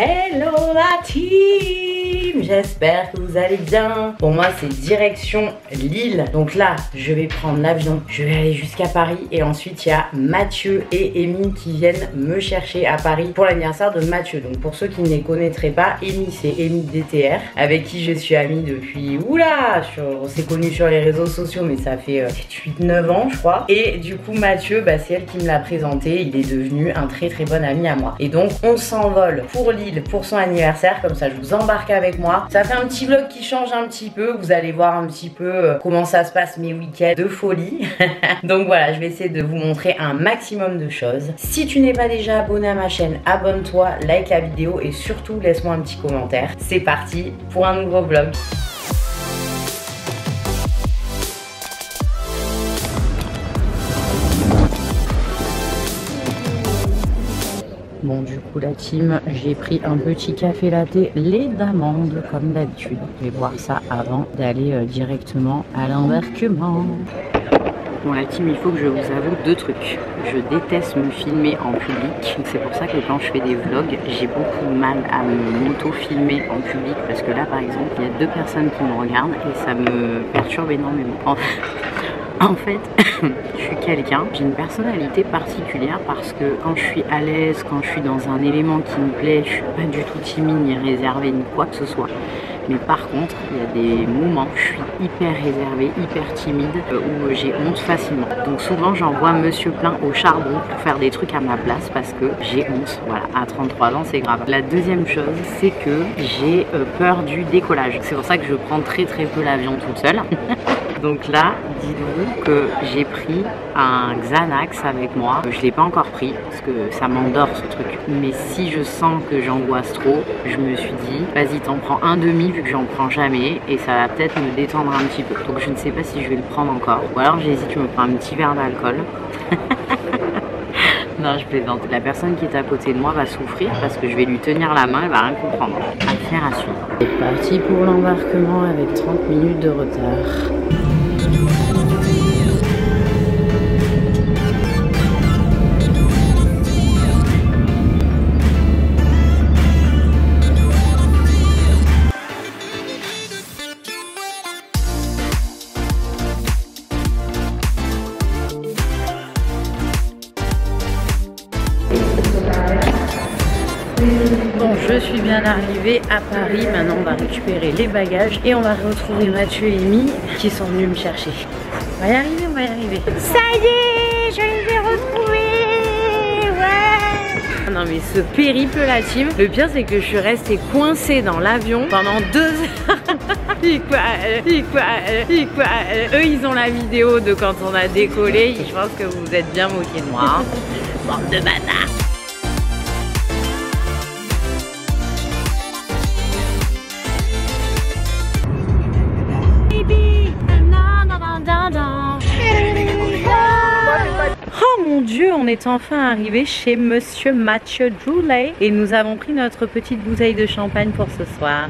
Hello la J'espère que vous allez bien. Pour moi, c'est direction Lille. Donc là, je vais prendre l'avion. Je vais aller jusqu'à Paris. Et ensuite, il y a Mathieu et Amy qui viennent me chercher à Paris pour l'anniversaire de Mathieu. Donc pour ceux qui ne les connaîtraient pas, Amy, c'est Amy DTR, avec qui je suis amie depuis... Oula On s'est connus sur les réseaux sociaux, mais ça fait 8-9 euh, ans, je crois. Et du coup, Mathieu, bah, c'est elle qui me l'a présenté. Il est devenu un très très bon ami à moi. Et donc, on s'envole pour Lille pour son anniversaire. Comme ça, je vous embarque avec moi. Ça fait un petit vlog qui change un petit peu. Vous allez voir un petit peu euh, comment ça se passe mes week-ends de folie. Donc voilà, je vais essayer de vous montrer un maximum de choses. Si tu n'es pas déjà abonné à ma chaîne, abonne-toi, like la vidéo et surtout laisse-moi un petit commentaire. C'est parti pour un nouveau vlog. Bon du coup la team, j'ai pris un petit café latte lait d'amande comme d'habitude. Je vais ça avant d'aller euh, directement à l'embarquement. Bon la team, il faut que je vous avoue deux trucs. Je déteste me filmer en public. C'est pour ça que quand je fais des vlogs, j'ai beaucoup de mal à me m'auto-filmer en public. Parce que là par exemple, il y a deux personnes qui me regardent et ça me perturbe énormément. En fait, je suis quelqu'un, j'ai une personnalité particulière parce que quand je suis à l'aise, quand je suis dans un élément qui me plaît, je suis pas du tout timide ni réservée ni quoi que ce soit. Mais par contre, il y a des moments où je suis hyper réservée, hyper timide, euh, où j'ai honte facilement. Donc souvent, j'envoie monsieur plein au charbon pour faire des trucs à ma place parce que j'ai honte. Voilà, à 33 ans, c'est grave. La deuxième chose, c'est que j'ai euh, peur du décollage. C'est pour ça que je prends très très peu l'avion toute seule. Donc là, dites-vous que j'ai pris un Xanax avec moi. Je ne l'ai pas encore pris parce que ça m'endort ce truc. Mais si je sens que j'angoisse trop, je me suis dit, vas-y, t'en prends un demi vu que j'en prends jamais et ça va peut-être me détendre un petit peu. Donc je ne sais pas si je vais le prendre encore. Ou alors j'hésite, je me prends un petit verre d'alcool. Non, je plaisante. La personne qui est à côté de moi va souffrir parce que je vais lui tenir la main, elle va rien comprendre. Affaire à suivre. C'est parti pour l'embarquement avec 30 minutes de retard. Bien arrivée à Paris. Maintenant, on va récupérer les bagages et on va retrouver Mathieu et Amy qui sont venus me chercher. On va y arriver, on va y arriver. Ça y est, je les ai retrouvés Ouais Non mais ce périple la team, le pire c'est que je suis restée coincée dans l'avion pendant deux heures. Eux ils ont la vidéo de quand on a décollé. Je pense que vous vous êtes bien moqués de moi. Hein. Bande de bâtards mon dieu, on est enfin arrivé chez Monsieur Mathieu Droulet et nous avons pris notre petite bouteille de champagne pour ce soir.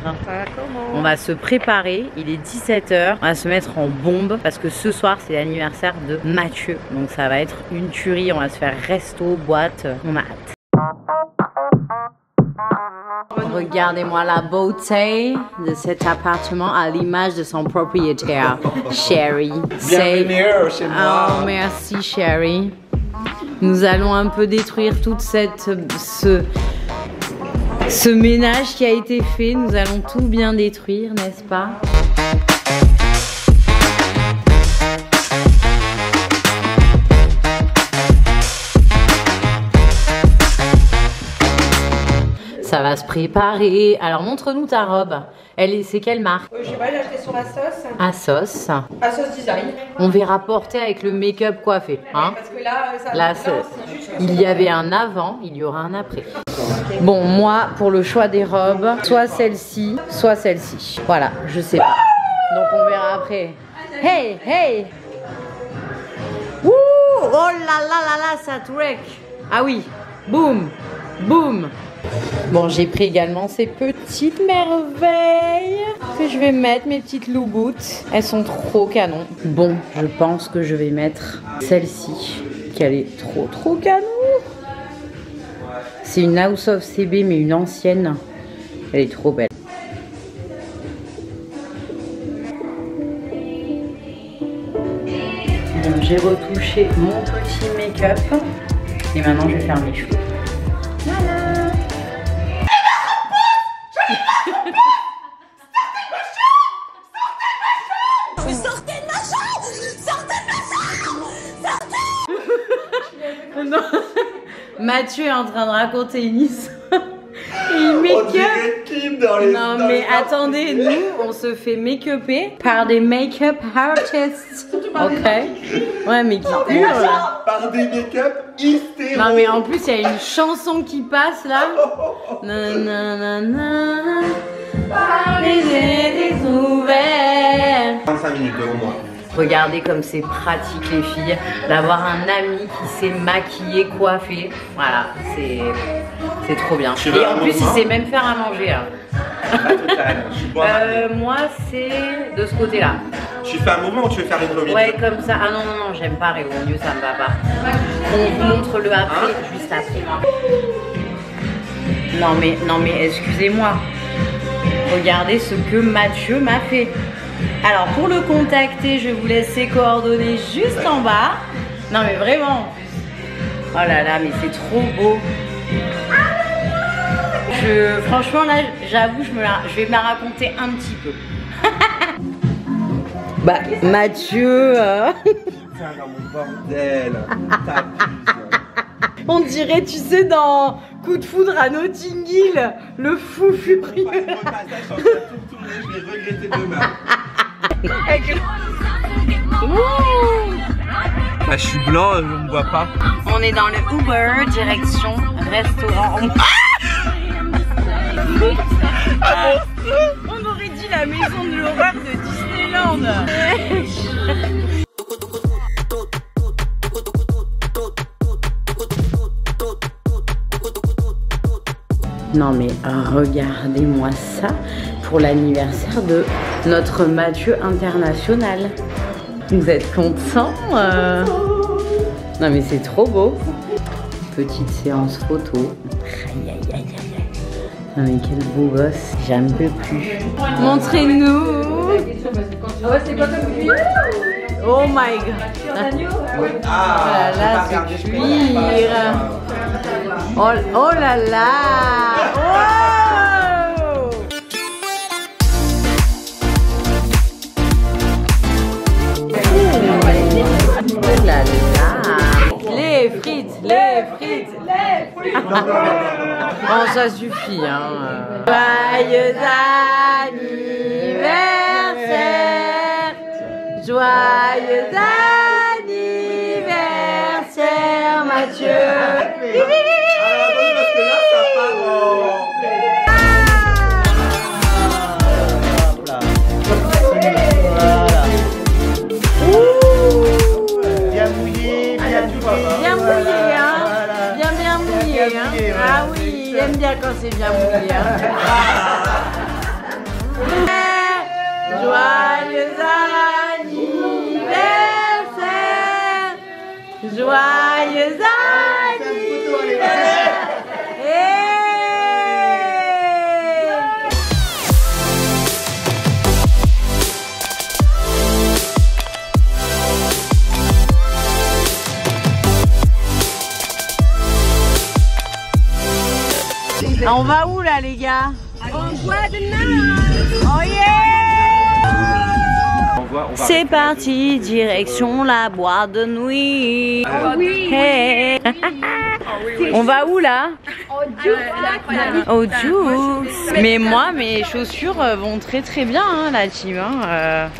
On va se préparer, il est 17h, on va se mettre en bombe parce que ce soir c'est l'anniversaire de Mathieu. Donc ça va être une tuerie, on va se faire resto, boîte, on a hâte. Regardez-moi la beauté de cet appartement à l'image de son propriétaire, Sherry. Bienvenue chez moi. Oh, merci, Sherry. Nous allons un peu détruire toute cette ce, ce ménage qui a été fait. Nous allons tout bien détruire, n'est-ce pas? Ça va se préparer. Alors montre-nous ta robe. Elle est, c'est quelle marque euh, Je sais pas, j'ai acheté sur Asos. Asos. Asos Design. On verra porter avec le make-up coiffé. Hein Parce que là, ça Là, il y avait un avant, il y aura un après. Bon, moi, pour le choix des robes, soit celle-ci, soit celle-ci. Voilà, je sais pas. Donc on verra après. Hey, hey Ouh Oh là là là là, ça wreck Ah oui, boum, boum Bon, j'ai pris également ces petites merveilles que je vais mettre, mes petites louboutes. Elles sont trop canon. Bon, je pense que je vais mettre celle-ci, qu'elle est trop trop canon. C'est une House of CB, mais une ancienne. Elle est trop belle. Bon, j'ai retouché mon petit make-up. Et maintenant, je vais faire mes cheveux. Mathieu est en train de raconter une histoire. Il make-up. dans les. Non dans mais les- attendez, nous on se fait make-upper par des make-up artists. Ok. Ouais mais qui hurlent. Par des make-up hystéros. Non mais en plus il y a une chanson qui passe là. Nanana. Les yeux ouverts. 25 minutes au moins. Regardez comme c'est pratique les filles d'avoir un ami qui sait maquiller, coiffer. Voilà, c'est trop bien. Tu Et en plus il sait même faire à manger. hein. À Euh, moi c'est de ce côté-là. Tu fais un mouvement ou tu veux faire une remise Ouais, comme ça. Ah non, non, non, j'aime pas Réo. Mieux, ça me va pas. On vous montre le après, Hein juste après. Non, mais, non, mais excusez-moi. Regardez ce que Mathieu m'a fait. Alors, pour le contacter, je vous laisse ses coordonnées juste en bas. Non, mais vraiment. Oh là là, mais c'est trop beau. Je, franchement, là, j'avoue, je, me la- je vais me la raconter un petit peu. bah, Mathieu. euh, mon bordel. On dirait, tu sais, dans Coup de foudre à Notting Hill, le fou furieux. Bah, je suis blanc, je ne vois pas. On est dans le Uber, direction restaurant. Ah, On aurait dit la maison de l'horreur de Disneyland. Non mais regardez-moi ça pour l'anniversaire de notre Mathieu international. Vous êtes contents euh Non mais c'est trop beau. Petite séance photo. Aïe aïe aïe aïe aïe. Non mais quel beau gosse. J'en peux plus. Montrez-nous. Ah ouais, c'est quoi comme cuir Oh my god. Ah, là j'ai là, pas ce regardé, je cuir. Oh, oh là là. Oh Oh là là. Les frites, les frites. Bon, ça suffit, hein. Joyeux anniversaire. Joyeux anniversaire, Mathieu. Mouillé, hein. mouillé, ouais. Ah oui, il aime bien quand c'est bien mouillé, hein. Joyeux anniversaire. Joyeux anniversaire. On va où là les gars On voit de Oh yeah. C'est parti, direction la boîte de nuit. Hey. On va où là Au Jukes. Mais moi, mes chaussures euh, vont très très bien, hein, la team. hein,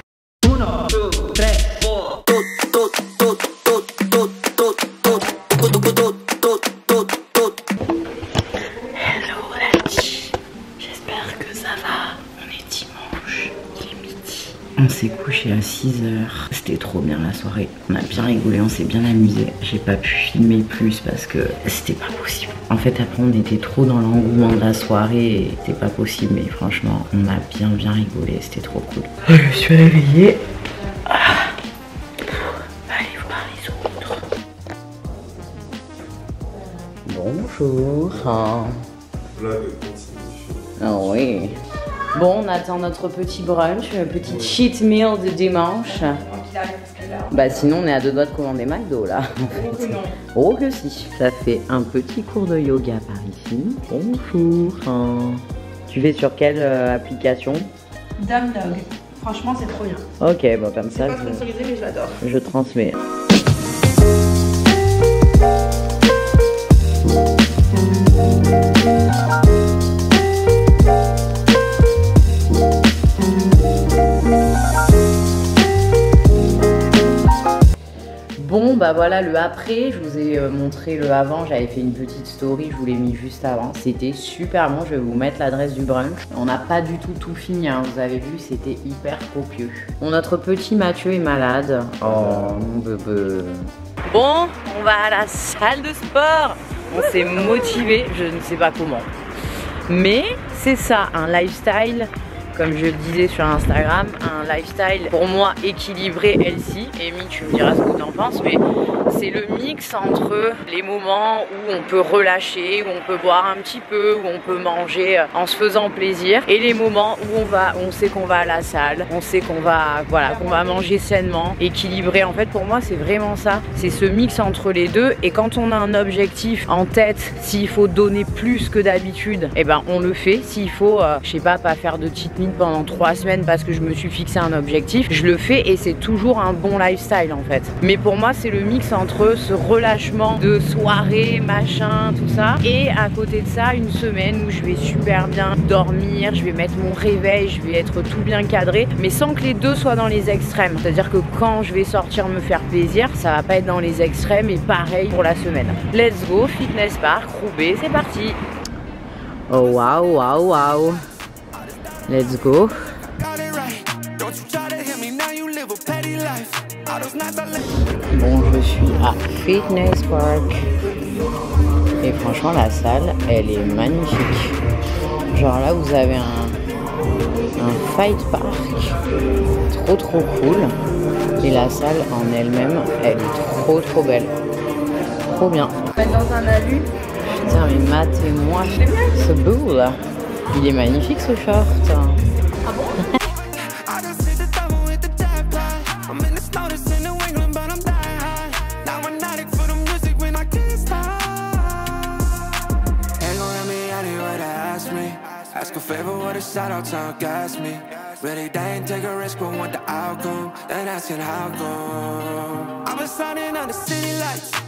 6 heures. C'était trop bien la soirée. On a bien rigolé, on s'est bien amusé. J'ai pas pu filmer plus parce que c'était pas possible. En fait, après, on était trop dans l'engouement de la soirée. C'était pas possible, mais franchement, on a bien, bien rigolé. C'était trop cool. Je suis réveillée. Ah, voir les autres. Bonjour. Ah oui. Bon, on attend notre petit brunch, euh, petit cheat meal de dimanche. Bah sinon on est à deux doigts de commander McDo là. en fait. Oh que si. Ça fait un petit cours de yoga par ici. Bonjour. Ah. Tu fais sur quelle euh, application? Dame Dog. Franchement, c'est trop bien. Ok, bon comme ça Pas je, sponsorisé, mais je l'adore. je transmets. Bah voilà le après, je vous ai euh, montré le avant, j'avais fait une petite story, je vous l'ai mis juste avant. C'était super bon, je vais vous mettre l'adresse du brunch. On n'a pas du tout tout fini, hein. vous avez vu, c'était hyper copieux. Bon, notre petit Mathieu est malade. Oh mon bébé. Bon, on va à la salle de sport. On s'est motivé, je ne sais pas comment. Mais c'est ça, un lifestyle, comme je le disais sur Instagram, un lifestyle pour moi équilibré, healthy. Amy, tu me diras ce que tu en penses, mais c'est le mix entre les moments où on peut relâcher, où on peut boire un petit peu, où on peut manger en se faisant plaisir, et les moments où on va, on sait qu'on va à la salle, on sait qu'on va, voilà, qu'on va manger sainement, équilibré. En fait, pour moi, c'est vraiment ça. C'est ce mix entre les deux. Et quand on a un objectif en tête, s'il faut donner plus que d'habitude, eh ben on le fait. S'il faut, euh, je sais pas, pas faire de cheat meal pendant trois semaines parce que je me suis fixé un objectif, je le fais et c'est toujours un bon lifestyle en fait. Mais pour moi, c'est le mix entre ce relâchement de soirée, machin, tout ça, et à côté de ça, une semaine où je vais super bien dormir, je vais mettre mon réveil, je vais être tout bien cadré, mais sans que les deux soient dans les extrêmes. C'est-à-dire que quand je vais sortir me faire plaisir, ça va pas être dans les extrêmes et pareil pour la semaine. Let's go, fitness park, Roubaix, c'est parti. Oh waouh, waouh, waouh. Let's go. Bon, je suis à Fitness Park. Et franchement, la salle, elle est magnifique. Genre là, vous avez un, un fight park. Trop, trop cool. Et la salle en elle-même, elle est trop, trop belle. Trop bien. Mettre dans un alu? Putain, mais Matt et moi, ce beau là. Il est magnifique ce short. Ah ask a favor, what a shout out to gas me. Really, they ain't take a risk, but want the outcome. Then asking how go. I've been signing on the city lights.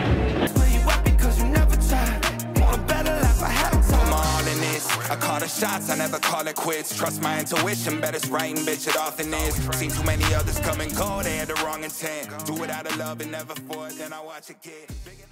shots, I never call it quits. Trust my intuition, bet it's right and bitch it often is. Seen too many others come and go, they had the wrong intent. Do it out of love and never for it, then I watch it get